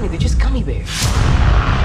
funny. They're just gummy bears.